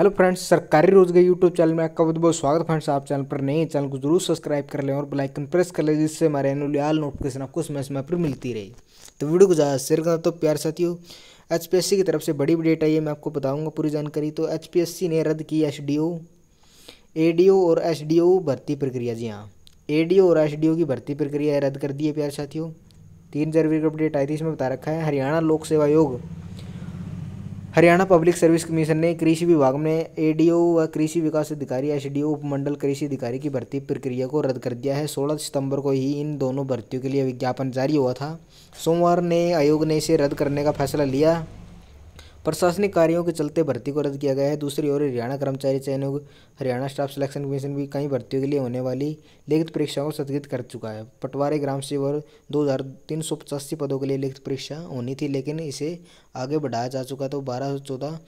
Hello friends, सरकारी रोज़गार YouTube channel में आपका बहुत बहुत स्वागत फ्रेंड्स। आप चैनल पर नए चैनल को ज़रूर सब्सक्राइब कर लें और बेल आइकन प्रेस कर लें, जिससे हमारे एनुअल नोटिफिकेशन आपको समय समय पर मिलती रही। तो वीडियो को ज़्यादा शेयर करना तो प्यार साथियों एच की तरफ़ से बड़ी डेट आई है मैं आपको बताऊँगा पूरी जानकारी। तो एचपीएससी ने रद्द की एच डी और एस भर्ती प्रक्रिया। जी हाँ ए और एसडीओ की भर्ती प्रक्रिया रद्द कर दी है प्यार साथियों। तीन जनवरी को अपडेट आई थी, इसमें बता रखा है, हरियाणा लोक सेवा आयोग हरियाणा पब्लिक सर्विस कमीशन ने कृषि विभाग में एडीओ व कृषि विकास अधिकारी एसडीओ, उपमंडल कृषि अधिकारी की भर्ती प्रक्रिया को रद्द कर दिया है। 16 सितंबर को ही इन दोनों भर्तियों के लिए विज्ञापन जारी हुआ था। सोमवार ने आयोग ने इसे रद्द करने का फैसला लिया। प्रशासनिक कार्यों के चलते भर्ती को रद्द किया गया है। दूसरी ओर, हरियाणा कर्मचारी चयन हरियाणा स्टाफ सिलेक्शन कमीशन भी कई भर्तियों के लिए होने वाली लिखित परीक्षाओं को स्थगित कर चुका है। पटवारी, ग्राम सेवक दो हज़ार तीन सौ पचासी पदों के लिए लिखित परीक्षा होनी थी, लेकिन इसे आगे बढ़ाया जा चुका तो बारह से चौदह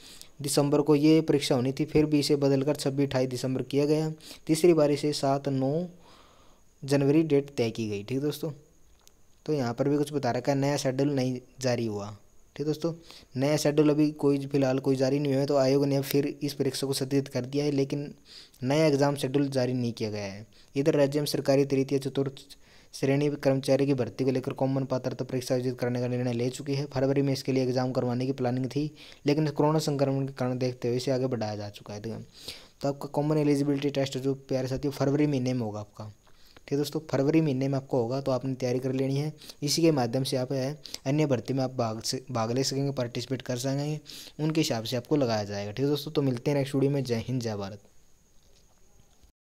दिसंबर को ये परीक्षा होनी थी, फिर भी इसे बदलकर छब्बीस अठाईस दिसंबर किया गया। तीसरी बार इसे सात नौ जनवरी डेट तय की गई। ठीक दोस्तों? तो यहाँ पर भी कुछ बता रखा है, नया शेड्यूल नहीं जारी हुआ। ठीक है दोस्तों, नया शेड्यूल अभी कोई फ़िलहाल कोई जारी नहीं हुआ है तो आयोग ने फिर इस परीक्षा को स्थगित कर दिया है, लेकिन नया एग्ज़ाम शेड्यूल जारी नहीं किया गया है। इधर राज्य में सरकारी तृतीय चतुर्थ श्रेणी कर्मचारी की भर्ती को लेकर कॉमन पात्रता परीक्षा आयोजित करने का निर्णय ले चुकी है। फरवरी में इसके लिए एग्ज़ाम करवाने की प्लानिंग थी, लेकिन कोरोना संक्रमण के कारण देखते हुए इसे आगे बढ़ाया जा चुका है। तो आपका कॉमन एलिजिबिलिटी टेस्ट जो प्यारे साथी फरवरी महीने में होगा आपका। ठीक है दोस्तों, फरवरी महीने में आपको होगा तो आपने तैयारी कर लेनी है। इसी के माध्यम से आप है, अन्य भर्ती में आप भाग से, भाग ले सकेंगे पार्टिसिपेट कर सकेंगे, उनके हिसाब से आपको लगाया जाएगा। ठीक है दोस्तों तो मिलते हैं नेक्स्ट वीडियो में। जय हिंद, जय भारत।